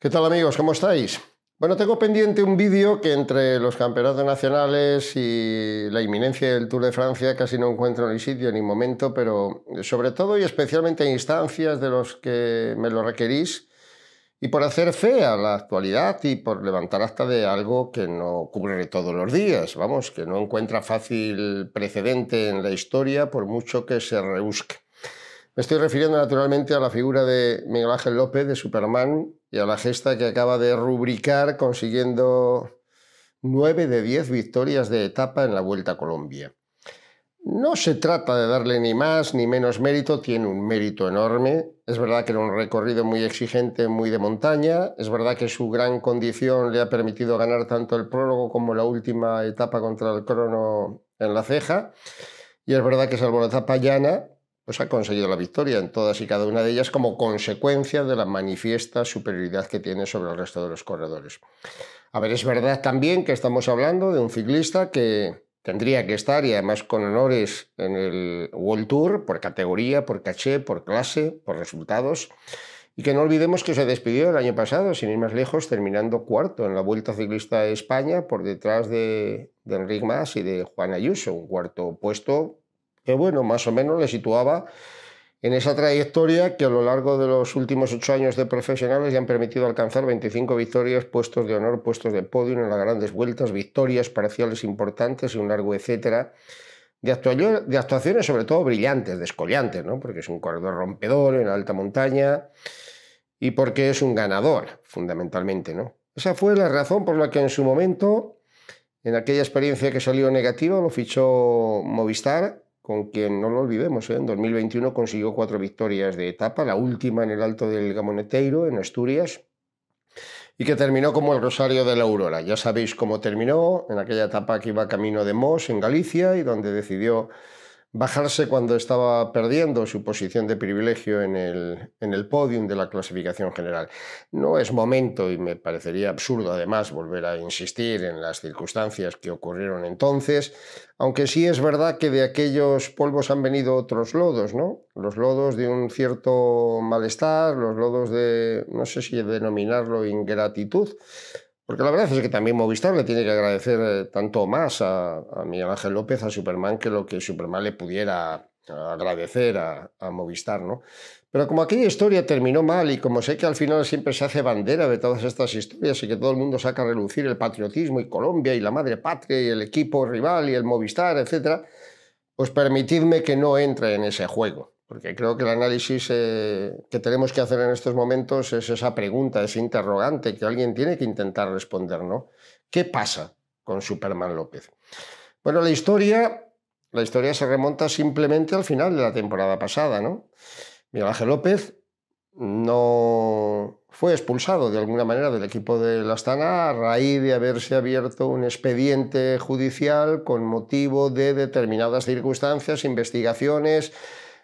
¿Qué tal amigos? ¿Cómo estáis? Bueno, tengo pendiente un vídeo que entre los campeonatos nacionales y la inminencia del Tour de Francia casi no encuentro ni sitio ni momento, pero sobre todo y especialmente en instancias de los que me lo requerís y por hacer fe a la actualidad y por levantar acta de algo que no ocurre todos los días, vamos, que no encuentra fácil precedente en la historia por mucho que se rebusque. Me estoy refiriendo naturalmente a la figura de Miguel Ángel López de Superman y a la gesta que acaba de rubricar consiguiendo nueve de diez victorias de etapa en la Vuelta a Colombia. No se trata de darle ni más ni menos mérito, tiene un mérito enorme. Es verdad que era un recorrido muy exigente, muy de montaña. Es verdad que su gran condición le ha permitido ganar tanto el prólogo como la última etapa contra el crono en la ceja. Y es verdad que salvo la etapa llana, pues ha conseguido la victoria en todas y cada una de ellas como consecuencia de la manifiesta superioridad que tiene sobre el resto de los corredores. A ver, es verdad también que estamos hablando de un ciclista que tendría que estar y además con honores en el World Tour por categoría, por caché, por clase, por resultados. Y que no olvidemos que se despidió el año pasado, sin ir más lejos, terminando cuarto en la Vuelta Ciclista de España por detrás de, de Enric Mas y de Juan Ayuso, un cuarto puesto que bueno, más o menos le situaba en esa trayectoria que a lo largo de los últimos ocho años de profesionales le han permitido alcanzar 25 victorias, puestos de honor, puestos de podio en las grandes vueltas, victorias parciales importantes y un largo etcétera. De, actuaciones sobre todo brillantes, descollantes, ¿no? porque es un corredor rompedor en alta montaña y porque es un ganador, fundamentalmente. ¿no? Esa fue la razón por la que en su momento, en aquella experiencia que salió negativa, lo fichó Movistar con quien no lo olvidemos, ¿eh? en 2021 consiguió cuatro victorias de etapa, la última en el Alto del Gamoneteiro, en Asturias, y que terminó como el Rosario de la Aurora. Ya sabéis cómo terminó, en aquella etapa que iba camino de Mos, en Galicia, y donde decidió bajarse cuando estaba perdiendo su posición de privilegio en el, en el podium de la clasificación general. No es momento, y me parecería absurdo además volver a insistir en las circunstancias que ocurrieron entonces, aunque sí es verdad que de aquellos polvos han venido otros lodos, ¿no? Los lodos de un cierto malestar, los lodos de, no sé si denominarlo ingratitud, porque la verdad es que también Movistar le tiene que agradecer eh, tanto más a, Miguel Ángel López, a Superman, que lo que Superman le pudiera agradecer a, Movistar, ¿no? Pero como aquella historia terminó mal y como sé que al final siempre se hace bandera de todas estas historias y que todo el mundo saca a relucir el patriotismo y Colombia y la madre patria y el equipo rival y el Movistar, etc., pues permitidme que no entre en ese juego. Porque creo que el análisis eh, que tenemos que hacer en estos momentos es esa pregunta, ese interrogante que alguien tiene que intentar responder, ¿no? ¿Qué pasa con Superman López? Bueno, la historia, la historia se remonta simplemente al final de la temporada pasada, ¿no? Miguel Ángel López no fue expulsado de alguna manera del equipo de la Astana a raíz de haberse abierto un expediente judicial con motivo de determinadas circunstancias, investigaciones,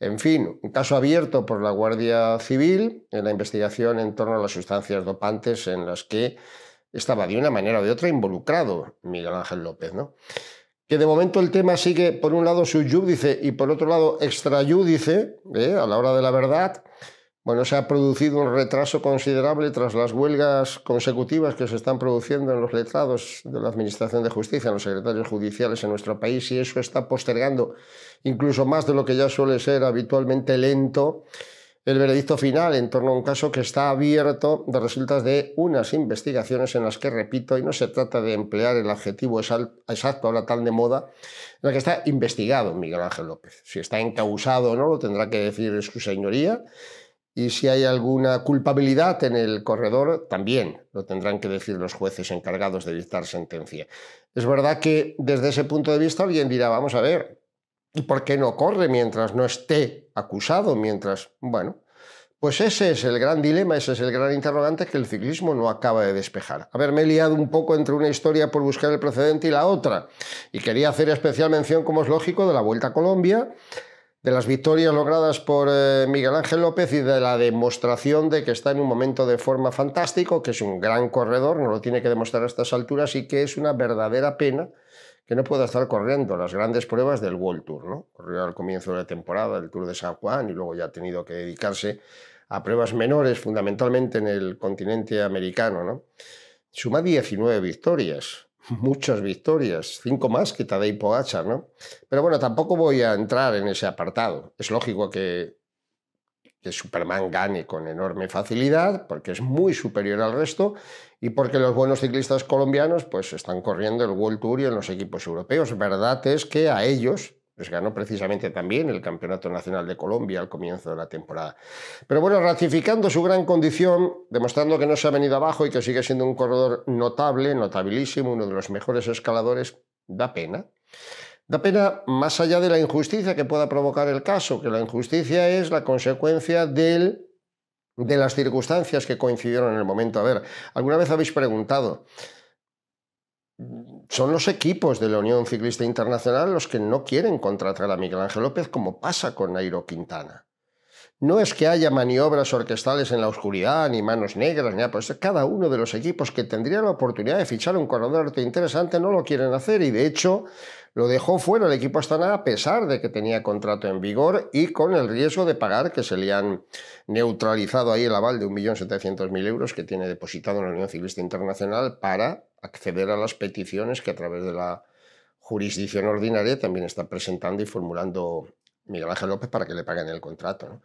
en fin, un caso abierto por la Guardia Civil en la investigación en torno a las sustancias dopantes en las que estaba de una manera o de otra involucrado Miguel Ángel López, ¿no? Que de momento el tema sigue, por un lado, subyúdice y por otro lado, extrayúdice, ¿eh? a la hora de la verdad. Bueno, se ha producido un retraso considerable tras las huelgas consecutivas que se están produciendo en los letrados de la Administración de Justicia, en los secretarios judiciales en nuestro país, y eso está postergando incluso más de lo que ya suele ser habitualmente lento el veredicto final en torno a un caso que está abierto de resultas de unas investigaciones en las que, repito, y no se trata de emplear el adjetivo exacto ahora tan de moda, en la que está investigado Miguel Ángel López. Si está encausado o no, lo tendrá que decir su señoría y si hay alguna culpabilidad en el corredor, también lo tendrán que decir los jueces encargados de dictar sentencia. Es verdad que desde ese punto de vista alguien dirá, vamos a ver, ¿y por qué no corre mientras no esté acusado? Mientras, bueno, pues ese es el gran dilema, ese es el gran interrogante que el ciclismo no acaba de despejar. A liado un poco entre una historia por buscar el precedente y la otra, y quería hacer especial mención, como es lógico, de la Vuelta a Colombia, de las victorias logradas por eh, Miguel Ángel López y de la demostración de que está en un momento de forma fantástico, que es un gran corredor, no lo tiene que demostrar a estas alturas y que es una verdadera pena que no pueda estar corriendo las grandes pruebas del World Tour. ¿no? Corrió al comienzo de la temporada el Tour de San Juan y luego ya ha tenido que dedicarse a pruebas menores, fundamentalmente en el continente americano, ¿no? Suma 19 victorias, muchas victorias, cinco más que Tadej Pogacar, ¿no? Pero bueno, tampoco voy a entrar en ese apartado. Es lógico que, que Superman gane con enorme facilidad, porque es muy superior al resto y porque los buenos ciclistas colombianos pues están corriendo el World Tour y en los equipos europeos. Verdad es que a ellos les ganó precisamente también el Campeonato Nacional de Colombia al comienzo de la temporada. Pero bueno, ratificando su gran condición, demostrando que no se ha venido abajo y que sigue siendo un corredor notable, notabilísimo, uno de los mejores escaladores, da pena. Da pena más allá de la injusticia que pueda provocar el caso, que la injusticia es la consecuencia de las circunstancias que coincidieron en el momento. A ver, ¿alguna vez habéis preguntado? Son los equipos de la Unión Ciclista Internacional los que no quieren contratar a Miguel Ángel López como pasa con Nairo Quintana. No es que haya maniobras orquestales en la oscuridad, ni manos negras, ni nada, cada uno de los equipos que tendría la oportunidad de fichar un corredor interesante no lo quieren hacer y de hecho lo dejó fuera el equipo Astana a pesar de que tenía contrato en vigor y con el riesgo de pagar que se le han neutralizado ahí el aval de 1.700.000 euros que tiene depositado en la Unión Ciclista Internacional para acceder a las peticiones que a través de la jurisdicción ordinaria también está presentando y formulando Miguel Ángel López para que le paguen el contrato.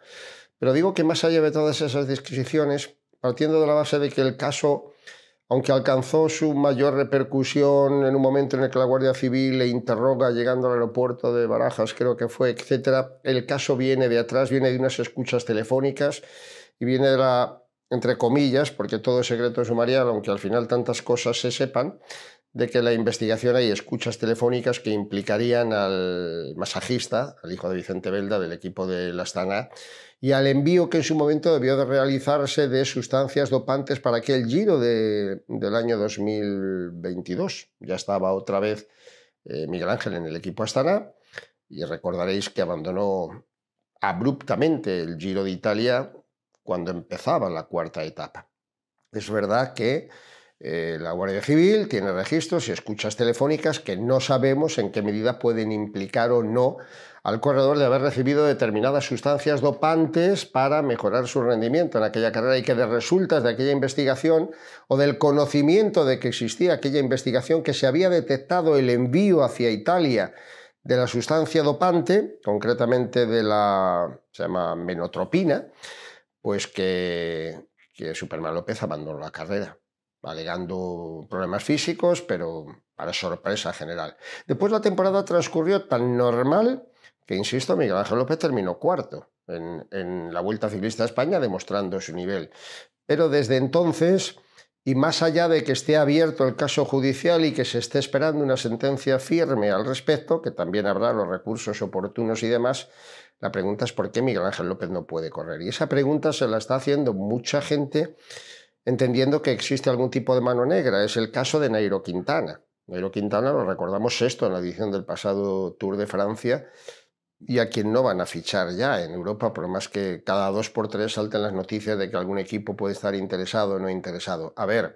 Pero digo que más allá de todas esas disquisiciones, partiendo de la base de que el caso, aunque alcanzó su mayor repercusión en un momento en el que la Guardia Civil le interroga llegando al aeropuerto de Barajas, creo que fue, etcétera, el caso viene de atrás, viene de unas escuchas telefónicas y viene de la entre comillas, porque todo es secreto sumarial, aunque al final tantas cosas se sepan, de que la investigación hay escuchas telefónicas que implicarían al masajista, al hijo de Vicente Belda del equipo de la Astana, y al envío que en su momento debió de realizarse de sustancias dopantes para aquel giro de, del año 2022. Ya estaba otra vez eh, Miguel Ángel en el equipo Astana y recordaréis que abandonó abruptamente el Giro de Italia cuando empezaba la cuarta etapa. Es verdad que eh, la Guardia Civil tiene registros y escuchas telefónicas que no sabemos en qué medida pueden implicar o no al corredor de haber recibido determinadas sustancias dopantes para mejorar su rendimiento en aquella carrera y que de resultas de aquella investigación o del conocimiento de que existía aquella investigación que se había detectado el envío hacia Italia de la sustancia dopante, concretamente de la se llama menotropina, pues que, Superman López abandonó la carrera, alegando problemas físicos, pero para sorpresa general. Después la temporada transcurrió tan normal que, insisto, Miguel Ángel López terminó cuarto en, en la Vuelta Ciclista a España, demostrando su nivel. Pero desde entonces, y más allá de que esté abierto el caso judicial y que se esté esperando una sentencia firme al respecto, que también habrá los recursos oportunos y demás, la pregunta es por qué Miguel Ángel López no puede correr. Y esa pregunta se la está haciendo mucha gente entendiendo que existe algún tipo de mano negra. Es el caso de Nairo Quintana. Nairo Quintana, lo recordamos esto en la edición del pasado Tour de Francia, y a quien no van a fichar ya en Europa, por más que cada dos por tres salten las noticias de que algún equipo puede estar interesado o no interesado. A ver,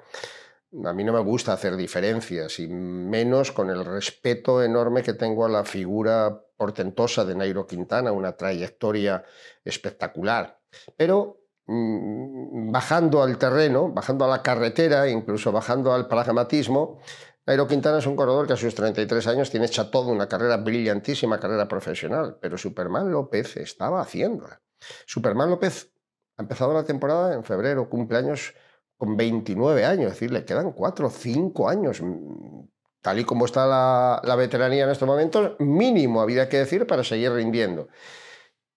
a mí no me gusta hacer diferencias, y menos con el respeto enorme que tengo a la figura portentosa de Nairo Quintana, una trayectoria espectacular. Pero mm, bajando al terreno, bajando a la carretera, incluso bajando al pragmatismo, Nairo Quintana es un corredor que a sus 33 años tiene hecha toda una carrera brillantísima, carrera profesional, pero Superman López estaba haciéndola. Superman López ha empezado la temporada en febrero, cumpleaños con 29 años, es decir, le quedan 4 o 5 años mm, tal y como está la, veteranía en estos momentos, mínimo había que decir para seguir rindiendo.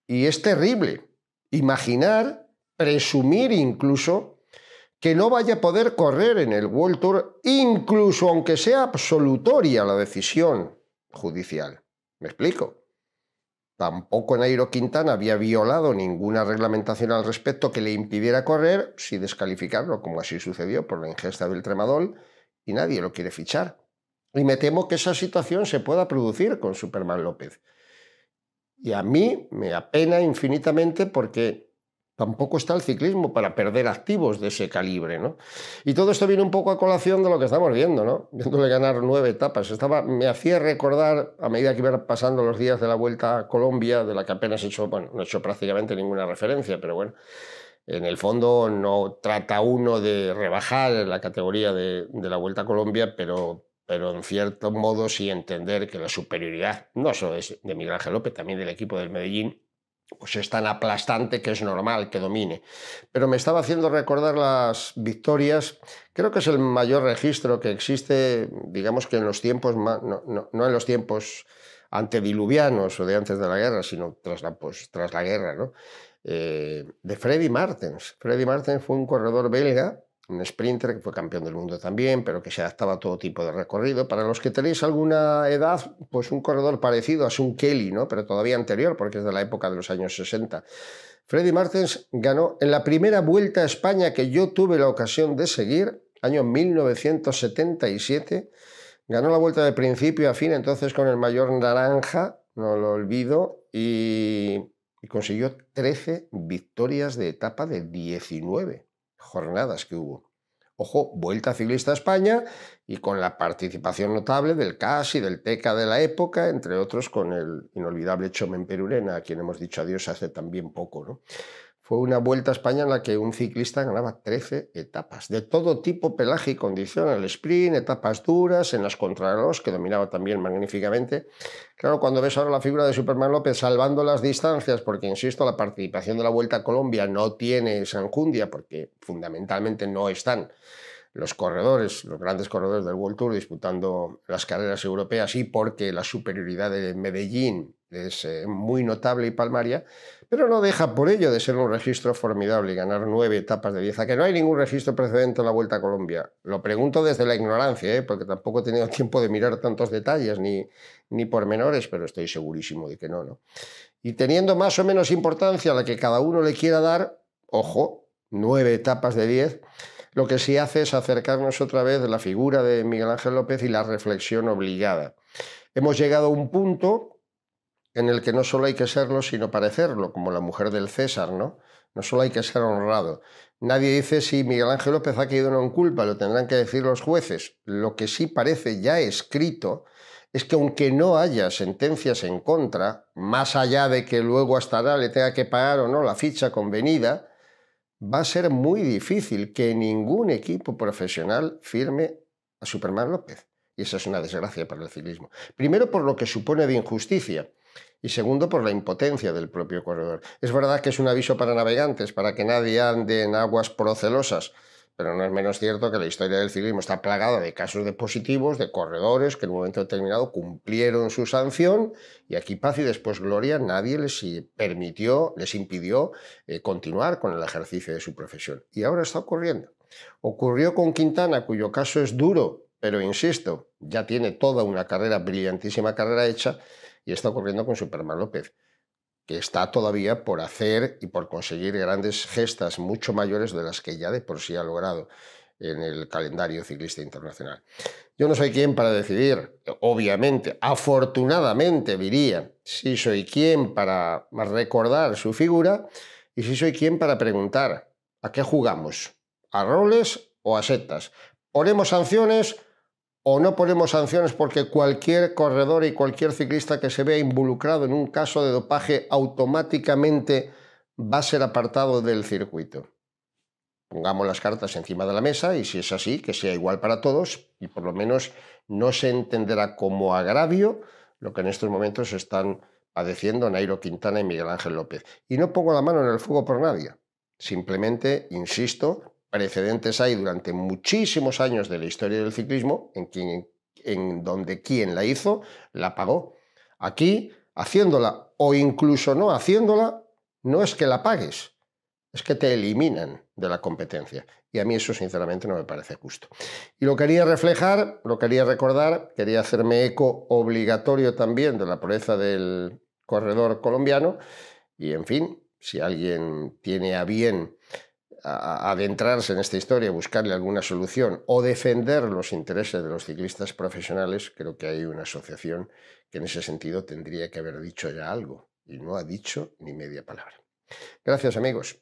Y es terrible imaginar, presumir incluso, que no vaya a poder correr en el World Tour, incluso aunque sea absolutoria la decisión judicial. ¿Me explico? Tampoco Nairo Quintana había violado ninguna reglamentación al respecto que le impidiera correr, si descalificarlo, como así sucedió por la ingesta del tremadol, y nadie lo quiere fichar. Y me temo que esa situación se pueda producir con Superman López. Y a mí me apena infinitamente porque tampoco está el ciclismo para perder activos de ese calibre, ¿no? Y todo esto viene un poco a colación de lo que estamos viendo, ¿no? Viéndole ganar nueve etapas. Me hacía recordar, a medida que iban pasando los días de la Vuelta a Colombia, de la que apenas he hecho, bueno, no he hecho prácticamente ninguna referencia, pero bueno, En el fondo no trata uno de rebajar la categoría de, la Vuelta a Colombia, pero, pero en cierto modo sí entender que la superioridad, no solo es de Miguel Ángel López, también del equipo del Medellín, pues es tan aplastante que es normal que domine. Pero me estaba haciendo recordar las victorias, creo que es el mayor registro que existe, digamos que en los tiempos, no, no, en los tiempos antediluvianos o de antes de la guerra, sino tras la, pues, tras la guerra, ¿no? Eh, de Freddy Martens. Freddy Martens fue un corredor belga un sprinter que fue campeón del mundo también, pero que se adaptaba a todo tipo de recorrido. Para los que tenéis alguna edad, pues un corredor parecido a Sun Kelly, ¿no? pero todavía anterior, porque es de la época de los años 60. Freddy Martens ganó en la primera vuelta a España que yo tuve la ocasión de seguir, año 1977. Ganó la vuelta de principio a fin, entonces con el mayor naranja, no lo olvido, y, y consiguió 13 victorias de etapa de 19 jornadas que hubo. Ojo, Vuelta Ciclista a España y con la participación notable del CAS y del TECA de la época, entre otros con el inolvidable Chomen Perurena, a quien hemos dicho adiós hace también poco. ¿no? Fue una vuelta a España en la que un ciclista ganaba 13 etapas, de todo tipo, pelaje y condición, el sprint, etapas duras, en las contrarreloj, que dominaba también magníficamente. Claro, cuando ves ahora la figura de Superman López salvando las distancias, porque insisto, la participación de la Vuelta a Colombia no tiene Sanjundia, porque fundamentalmente no están los corredores, los grandes corredores del World Tour disputando las carreras europeas y porque la superioridad de Medellín es eh, muy notable y palmaria, pero no deja por ello de ser un registro formidable y ganar nueve etapas de diez. A que no hay ningún registro precedente en la Vuelta a Colombia. Lo pregunto desde la ignorancia, ¿eh? porque tampoco he tenido tiempo de mirar tantos detalles ni, ni pormenores, pero estoy segurísimo de que no, no. Y teniendo más o menos importancia a la que cada uno le quiera dar, ojo, nueve etapas de diez, lo que sí hace es acercarnos otra vez de la figura de Miguel Ángel López y la reflexión obligada. Hemos llegado a un punto en el que no solo hay que serlo, sino parecerlo, como la mujer del César, ¿no? No solo hay que ser honrado. Nadie dice si Miguel Ángel López ha caído en culpa, lo tendrán que decir los jueces. Lo que sí parece ya escrito es que aunque no haya sentencias en contra, más allá de que luego hasta ahora le tenga que pagar o no la ficha convenida, va a ser muy difícil que ningún equipo profesional firme a Superman López. Y esa es una desgracia para el ciclismo. Primero por lo que supone de injusticia y segundo por la impotencia del propio corredor. Es verdad que es un aviso para navegantes, para que nadie ande en aguas procelosas, pero no es menos cierto que la historia del ciclismo está plagada de casos de positivos, de corredores que en un momento determinado cumplieron su sanción y aquí paz y después gloria, nadie les permitió, les impidió eh, continuar con el ejercicio de su profesión. Y ahora está ocurriendo. Ocurrió con Quintana, cuyo caso es duro, pero insisto, ya tiene toda una carrera, brillantísima carrera hecha, y está ocurriendo con Superman López, que está todavía por hacer y por conseguir grandes gestas mucho mayores de las que ya de por sí ha logrado en el calendario ciclista internacional. Yo no soy quien para decidir, obviamente, afortunadamente diría, si soy quien para recordar su figura y si soy quien para preguntar, ¿a qué jugamos? ¿A roles o a setas? ¿Ponemos sanciones o no ponemos sanciones porque cualquier corredor y cualquier ciclista que se vea involucrado en un caso de dopaje automáticamente va a ser apartado del circuito. Pongamos las cartas encima de la mesa y si es así, que sea igual para todos y por lo menos no se entenderá como agravio lo que en estos momentos están padeciendo Nairo Quintana y Miguel Ángel López. Y no pongo la mano en el fuego por nadie. Simplemente, insisto, precedentes hay durante muchísimos años de la historia del ciclismo en, quien, en donde quien la hizo la pagó. Aquí, haciéndola o incluso no haciéndola, no es que la pagues, es que te eliminan de la competencia. Y a mí eso sinceramente no me parece justo. Y lo quería reflejar, lo quería recordar, quería hacerme eco obligatorio también de la pureza del corredor colombiano. Y en fin, si alguien tiene a bien adentrarse en esta historia, buscarle alguna solución o defender los intereses de los ciclistas profesionales, creo que hay una asociación que en ese sentido tendría que haber dicho ya algo y no ha dicho ni media palabra. Gracias amigos.